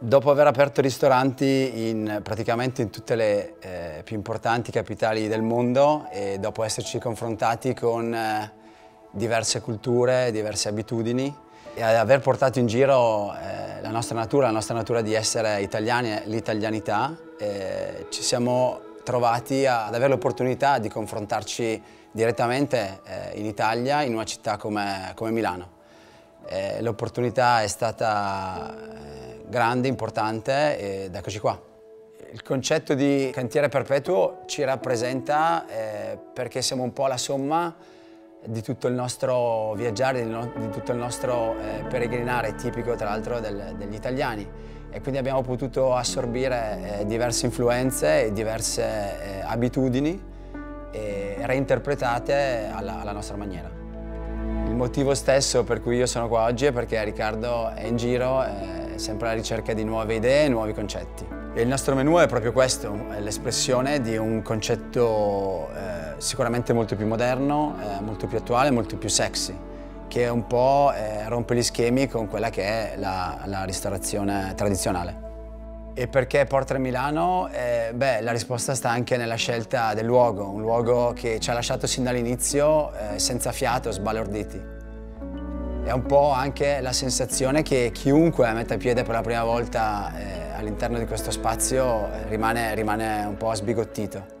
Dopo aver aperto ristoranti in, praticamente in tutte le eh, più importanti capitali del mondo e dopo esserci confrontati con eh, diverse culture, diverse abitudini e aver portato in giro eh, la nostra natura, la nostra natura di essere italiani, l'italianità, eh, ci siamo trovati ad avere l'opportunità di confrontarci direttamente eh, in Italia, in una città come, come Milano. Eh, l'opportunità è stata grande, importante ed eccoci qua. Il concetto di cantiere perpetuo ci rappresenta eh, perché siamo un po' la somma di tutto il nostro viaggiare, di, no, di tutto il nostro eh, peregrinare tipico tra l'altro degli italiani e quindi abbiamo potuto assorbire eh, diverse influenze e diverse eh, abitudini e reinterpretate alla, alla nostra maniera. Il motivo stesso per cui io sono qua oggi è perché Riccardo è in giro eh, sempre alla ricerca di nuove idee e nuovi concetti. E il nostro menù è proprio questo, è l'espressione di un concetto eh, sicuramente molto più moderno, eh, molto più attuale, molto più sexy, che un po' eh, rompe gli schemi con quella che è la, la ristorazione tradizionale. E perché Portre Milano? Eh, beh, la risposta sta anche nella scelta del luogo, un luogo che ci ha lasciato sin dall'inizio eh, senza fiato, sbalorditi è un po' anche la sensazione che chiunque metta piede per la prima volta eh, all'interno di questo spazio eh, rimane, rimane un po' sbigottito.